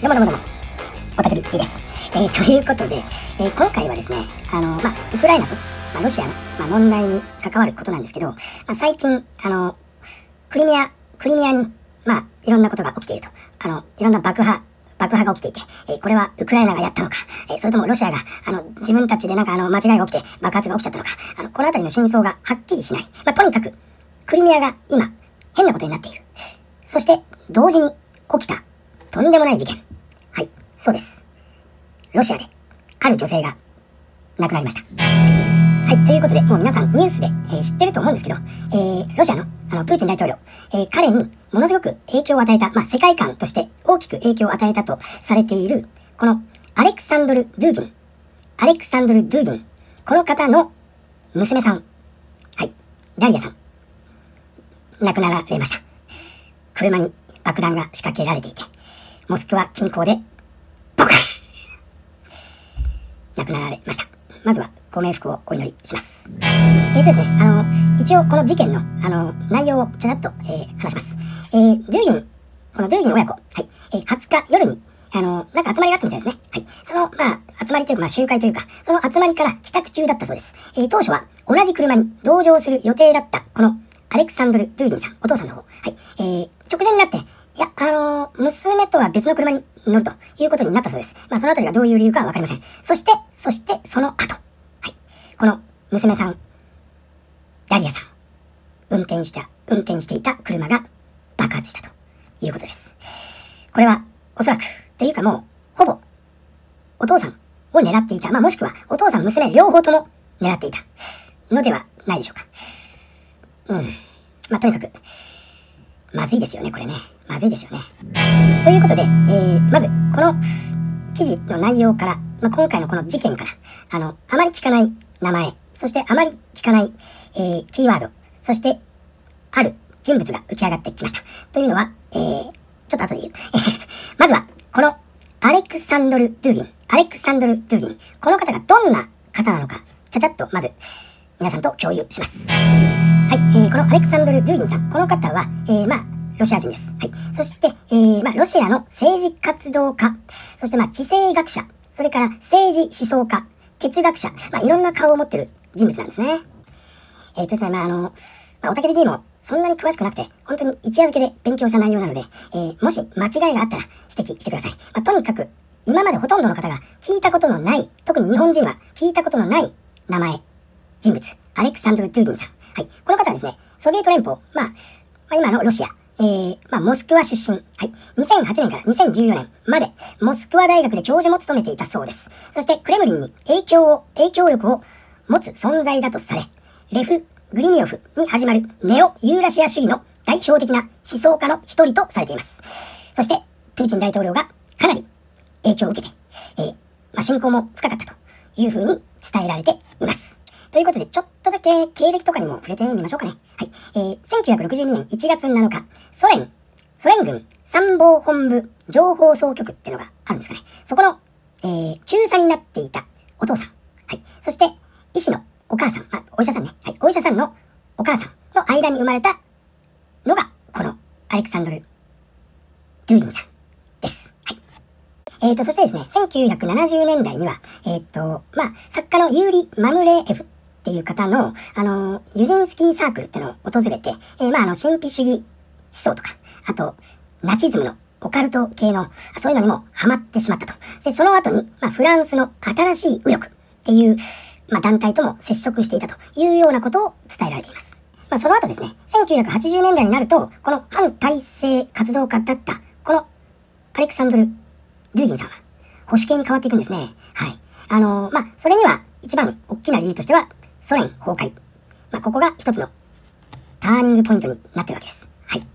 どうもどうもどうも、おたけびっちです。えー、ということで、えー、今回はですね、あの、まあ、ウクライナと、まあ、ロシアの、まあ、問題に関わることなんですけど、まあ、最近、あの、クリミア、クリミアに、まあ、いろんなことが起きていると。あの、いろんな爆破、爆破が起きていて、えー、これはウクライナがやったのか、えー、それともロシアが、あの、自分たちでなんかあの、間違いが起きて爆発が起きちゃったのか、あの、このあたりの真相がはっきりしない。まあ、とにかく、クリミアが今、変なことになっている。そして、同時に起きた、とんでもない事件。そうです。ロシアで、ある女性が亡くなりました。はい、ということで、もう皆さんニュースで、えー、知ってると思うんですけど、えー、ロシアのあのプーチン大統領、えー、彼にものすごく影響を与えた、まあ、世界観として大きく影響を与えたとされている、このアレクサンドル・ドゥーギン、アレクサンドル・ドゥーギン、この方の娘さん、はい、ダリアさん、亡くなられました。車に爆弾が仕掛けられていて、モスクワ近郊で、ボカ亡くなられました。まずは、ご冥福をお祈りします。えーとですね、あの、一応この事件の、あの、内容をちゃらっと、えー、話します。えー、ドゥーギン、このドゥーギン親子、はい、えー、20日夜に、あの、なんか集まりがあったみたいですね。はい。その、まあ、集まりというか、まあ、集会というか、その集まりから帰宅中だったそうです。えー、当初は同じ車に同乗する予定だった、このアレクサンドル・ドゥーギンさん、お父さんの方。はい。えー、直前になって、いや、あのー、娘とは別の車に乗るということになったそうです。まあ、そのあたりがどういう理由かはわかりません。そして、そして、その後。はい。この娘さん、ダリアさん、運転した、運転していた車が爆発したということです。これは、おそらく、というかもう、ほぼ、お父さんを狙っていた。まあ、もしくは、お父さん、娘、両方とも狙っていたのではないでしょうか。うん。まあ、とにかく、まずいですよね、これね。まずいですよね。ということで、えー、まず、この記事の内容から、まあ、今回のこの事件から、あの、あまり聞かない名前、そしてあまり聞かない、えー、キーワード、そして、ある人物が浮き上がってきました。というのは、えー、ちょっと後で言う。まずは、このアレクサンドル・ドゥーギン、アレクサンドル・ドゥーギン、この方がどんな方なのか、ちゃちゃっとまず、皆さんと共有します。はい、えー、このアレクサンドル・ドゥーギンさん、この方は、えー、まあ、ロシア人です。はい。そして、えー、まあ、ロシアの政治活動家、そして、まあ、地政学者、それから政治思想家、哲学者、まあ、いろんな顔を持ってる人物なんですね。えー、とですね、まあ、あの、まあ、おたけび G もそんなに詳しくなくて、本当に一夜漬けで勉強した内容なので、えー、もし間違いがあったら指摘してください。まあ、とにかく、今までほとんどの方が聞いたことのない、特に日本人は聞いたことのない名前、人物、アレクサンドル・ドゥーギンさん。はい。この方はですね、ソビエト連邦、まあ、まあ、今のロシア、えー、まあ、モスクワ出身。はい。2008年から2014年まで、モスクワ大学で教授も務めていたそうです。そして、クレムリンに影響を、影響力を持つ存在だとされ、レフ・グリミオフに始まるネオ・ユーラシア主義の代表的な思想家の一人とされています。そして、プーチン大統領がかなり影響を受けて、えー、まあ、信仰も深かったというふうに伝えられています。ということで、ちょっとだけ経歴とかにも触れてみましょうかね。はい。えー、1962年1月7日、ソ連、ソ連軍参謀本部情報総局っていうのがあるんですかね。そこの、えー、中佐になっていたお父さん。はい。そして、医師のお母さん、あ、お医者さんね。はい。お医者さんのお母さんの間に生まれたのが、このアレクサンドル・ドゥーギンさんです。はい。えーと、そしてですね、1970年代には、えっ、ー、と、まあ、作家のユーリ・マムレーエフっていう方の、あの、ユジンスキーサークルってのを訪れて、えー、まあ、あの、神秘主義思想とか、あと、ナチズムのオカルト系の、そういうのにもハマってしまったと。で、その後に、まあ、フランスの新しい右翼っていう、まあ、団体とも接触していたというようなことを伝えられています。まあ、その後ですね、1980年代になると、この反体制活動家だった、このアレクサンドル・ドゥーギンさんは、保守系に変わっていくんですね。はい。あのー、まあ、それには一番大きな理由としては、ソ連崩壊。まあ、ここが一つのターニングポイントになってるわけです。はい。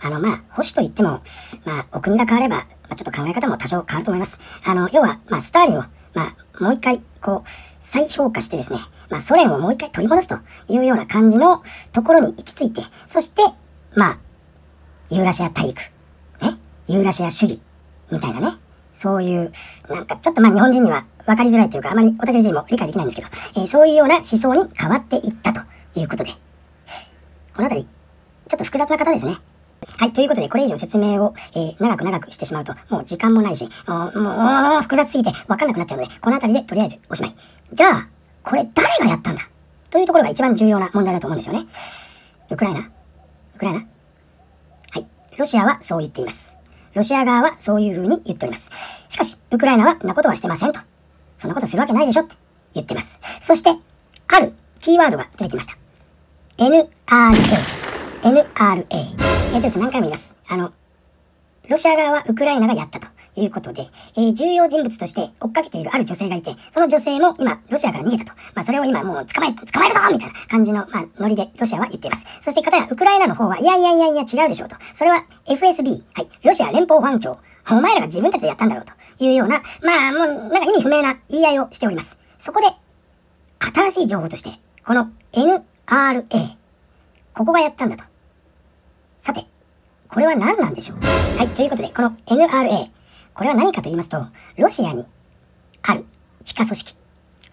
あの、まあ、保守といっても、まあ、お国が変われば、まあ、ちょっと考え方も多少変わると思います。あの、要は、まあ、スターリンを、まあ、もう一回、こう、再評価してですね、まあ、ソ連をもう一回取り戻すというような感じのところに行き着いて、そして、まあ、ユーラシア大陸、ね、ユーラシア主義、みたいなね、そういう、なんかちょっとまあ日本人には分かりづらいというか、あまりおたけ自身も理解できないんですけど、えー、そういうような思想に変わっていったということで、このあたり、ちょっと複雑な方ですね。はい、ということで、これ以上説明を、えー、長く長くしてしまうと、もう時間もないし、もう、複雑すぎて分かんなくなっちゃうので、この辺りでとりあえずおしまい。じゃあ、これ誰がやったんだ？というところが一番重要な問題だと思うんですよね。ウクライナ？ウクライナ？はい。ロシアはそう言っています。ロシア側はそういうふうに言っております。しかし、ウクライナはんなことはしてませんと。そんなことするわけないでしょって言ってます。そして、あるキーワードが出てきました。NRA。NRA。えっとです、何回も言います。あの、ロシア側はウクライナがやったということで、えー、重要人物として追っかけているある女性がいて、その女性も今、ロシアから逃げたと。まあ、それを今もう捕まえ、捕まえるぞみたいな感じの、まあ、ノリでロシアは言っています。そして、かたやウクライナの方は、いやいやいやいや違うでしょうと。それは FSB、はい、ロシア連邦保安庁、お前らが自分たちでやったんだろうというような、まあ、もう、なんか意味不明な言い合いをしております。そこで、新しい情報として、この NRA、ここがやったんだと。さて、これは何なんでしょう？はい、ということで、この NRA、これは何かと言いますと、ロシアにある地下組織、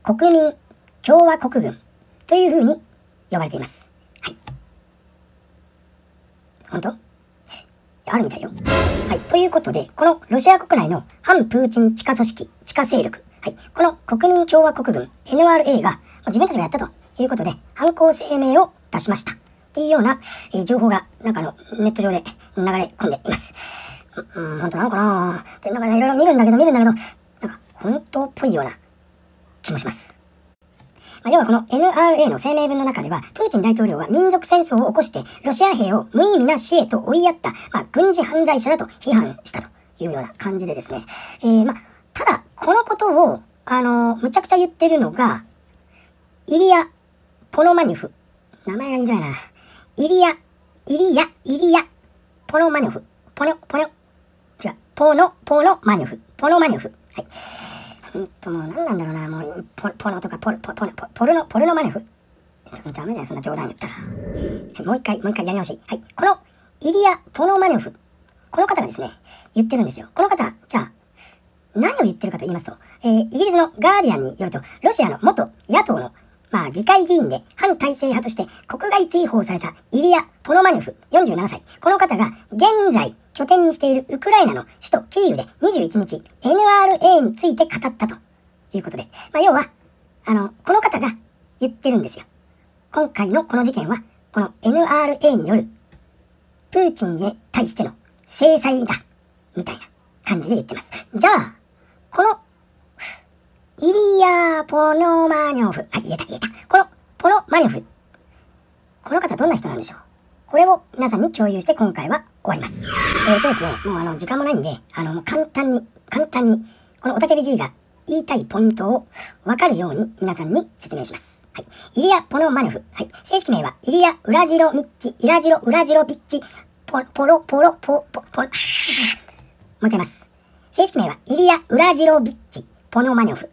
国民共和国軍というふうに呼ばれています。はい。本当？あるみたいよ。はい。ということで、このロシア国内の反プーチン地下組織、地下勢力、はい。この国民共和国軍 NRA が自分たちがやったということで、犯行声明を出しました。っていうような、えー、情報が、なんかの、ネット上で流れ込んでいます。うん、本当なのかなで、なんかね、いろいろ見るんだけど、見るんだけど、なんか、本当っぽいような気もします。まあ、要はこの NRA の声明文の中では、プーチン大統領は民族戦争を起こして、ロシア兵を無意味な死へと追いやった、まあ、軍事犯罪者だと批判したというような感じでですね、えー、まあ、ただ、このことを、あのー、むちゃくちゃ言ってるのが、イリア・ポノマニュフ。名前が言いづらいな。イリア、イリア、イリア、ポノマニョフ、ポノ、ポノ、違う、ポノ、ポノマニョフ、ポノマニョフ。はい。んともう何なんだろうな、もう、ポポノとかポル、ポポポポルノ、ポルノマニョフ。ダメだよ、そんな冗談言ったら。もう一回、もう一回やり直し。はい。この、イリア・ポノマニョフ。この方がですね、言ってるんですよ。この方、じゃあ、何を言ってるかと言いますと、えー、イギリスのガーディアンによると、ロシアの元野党のまあ、議会議員で反体制派として国外追放されたイリア・ポノマニョフ47歳。この方が現在拠点にしているウクライナの首都キーウで21日 NRA について語ったということで、まあ、要は、あの、この方が言ってるんですよ。今回のこの事件は、この NRA によるプーチンへ対しての制裁だ、みたいな感じで言ってます。じゃあ、このイリア・ポノマニョフ。あ、言えた、言えた。この、ポノマニョフ。この方どんな人なんでしょう？これを皆さんに共有して今回は終わります。えーとですね、もうあの、時間もないんで、あの、簡単に、簡単に、このおたけびじいが言いたいポイントをわかるように皆さんに説明します。はい。イリア・ポノマニョフ。はい。正式名は、イリア・ウラジロミッチ、イラジロ・ウラジロビッチ、ポポロ、ポロ、ポ、ポ、ポ、もう一回言います。正式名は、イリア・ウラジロビッチ、ポノマニョフ。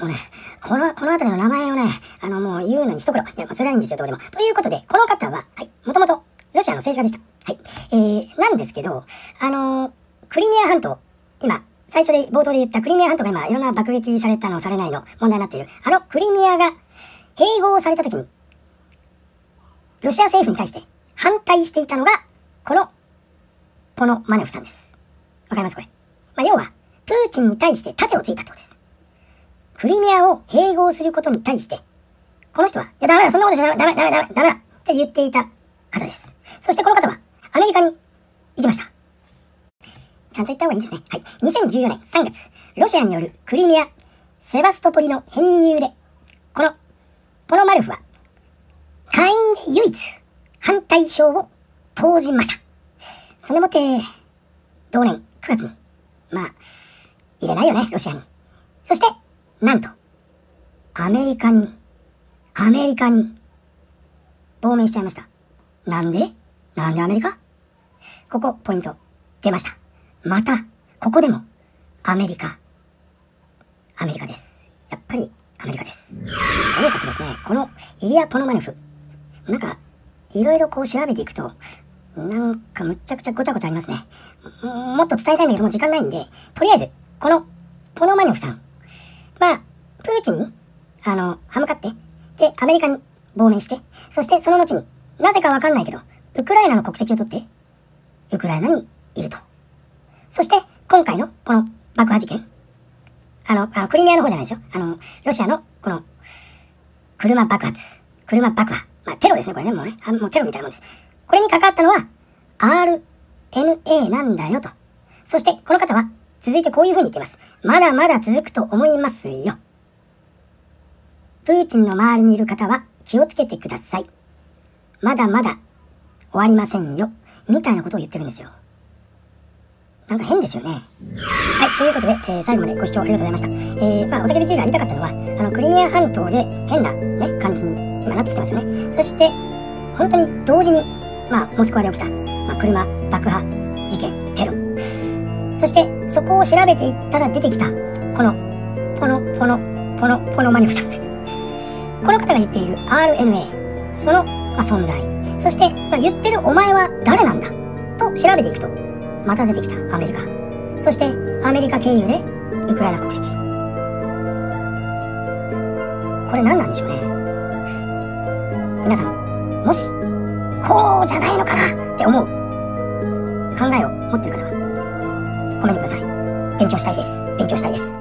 もうね、この、この辺りの名前をね、あの、もう言うのに一言。いや、それはいいんですよ、どうでも。ということで、この方は、はい、もともと、ロシアの政治家でした。はい。えー、なんですけど、あのー、クリミア半島、今、最初で、冒頭で言ったクリミア半島が今、いろんな爆撃されたの、されないの、問題になっている。あの、クリミアが併合された時に、ロシア政府に対して反対していたのが、この、ポノマネフさんです。わかりますこれ。まあ、要は、プーチンに対して盾をついたってことです。クリミアを併合することに対して、この人は、いや、ダメだ、そんなことしちゃダメ、ダメ、ダメ、ダメだって言っていた方です。そしてこの方は、アメリカに行きました。ちゃんと言った方がいいですね。はい。2014年3月、ロシアによるクリミア、セバストポリの編入で、この、ポロマルフは、会員で唯一、反対票を投じました。それもって、同年9月に、まあ、入れないよね、ロシアに。そして、なんと、アメリカに、アメリカに、亡命しちゃいました。なんで？なんでアメリカ？ここ、ポイント、出ました。また、ここでも、アメリカ。アメリカです。やっぱり、アメリカです。とにかくですね、このイリア・ポノマネフ、なんか、いろいろこう調べていくと、なんかむちゃくちゃごちゃごちゃありますね。もっと伝えたいんだけども時間ないんで、とりあえず、このポノマニョフさんまあ、プーチンに、あの、歯向かって、で、アメリカに亡命して、そしてその後に、なぜかわかんないけど、ウクライナの国籍を取って、ウクライナにいると。そして、今回のこの爆破事件、あの、あのクリミアの方じゃないですよ。あの、ロシアのこの、車爆発、車爆破。まあ、テロですね、これね、もうね。あもうテロみたいなもんです。これに関わったのは、RNA なんだよと。そして、この方は、続いてこういうふうに言ってます。まだまだ続くと思いますよ。プーチンの周りにいる方は気をつけてください。まだまだ終わりませんよ。みたいなことを言ってるんですよ。なんか変ですよね。はい、ということで、えー、最後までご視聴ありがとうございました。えー、まあ、おたけびチーが言いたかったのは、あの、クリミア半島で変なね、感じに今なってきてますよね。そして、本当に同時に、まあ、モスクワで起きた、まあ、車爆破事件、テロ。そして、そこを調べていったら出てきた、この、ポノ、ポノ、ポノ、ポノマニフさん。この方が言っている RNA、その、まあ、存在。そして、まあ、言ってるお前は誰なんだ？と調べていくと、また出てきたアメリカ。そしてアメリカ経由でウクライナ国籍。これ何なんでしょうね？皆さん、もし、こうじゃないのかな？って思う考えを持ってる方は、褒めてください。勉強したいです。勉強したいです。